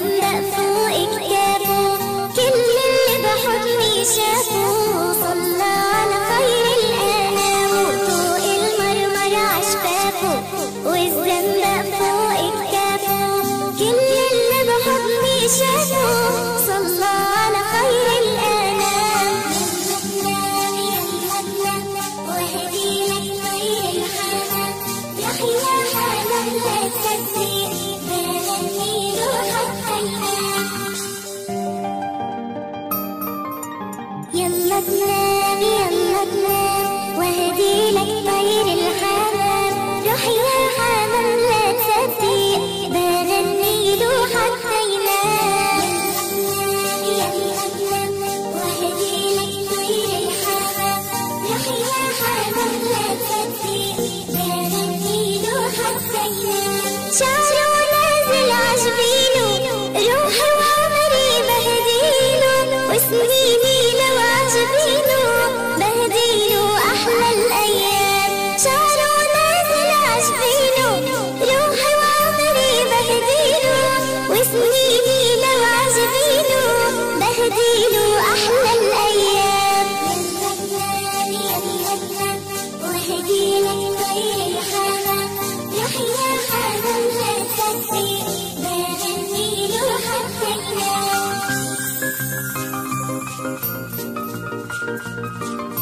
and that 小。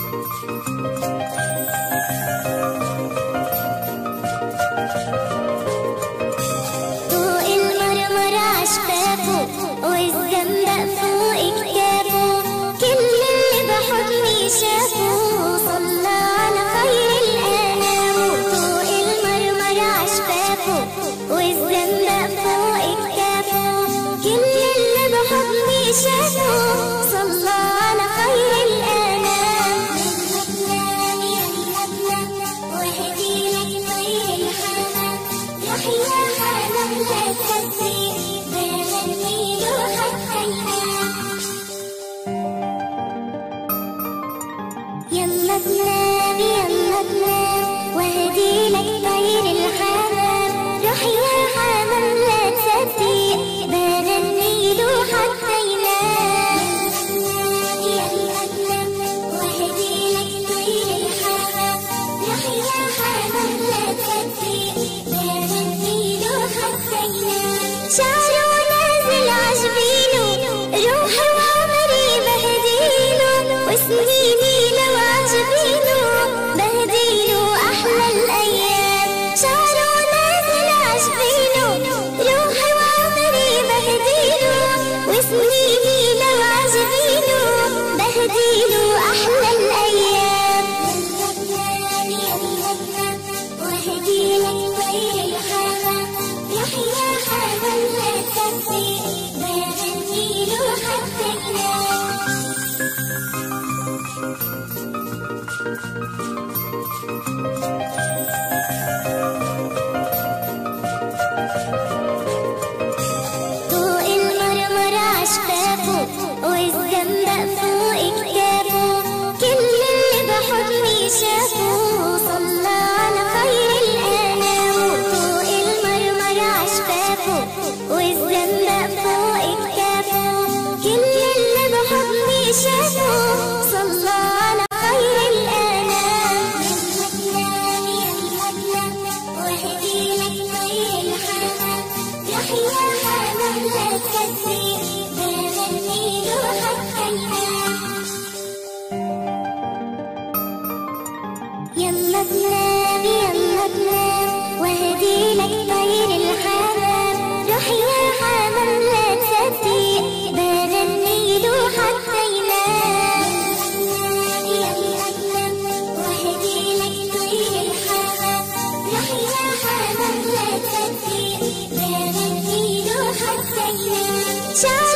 Thank you. 家。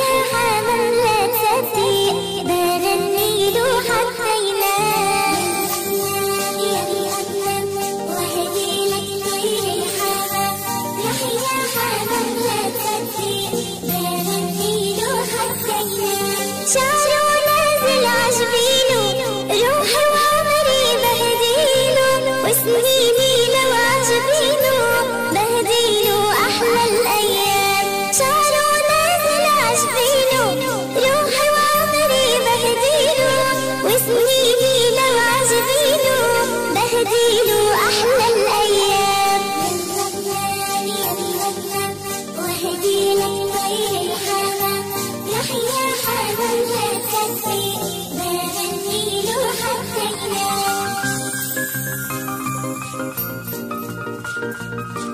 Música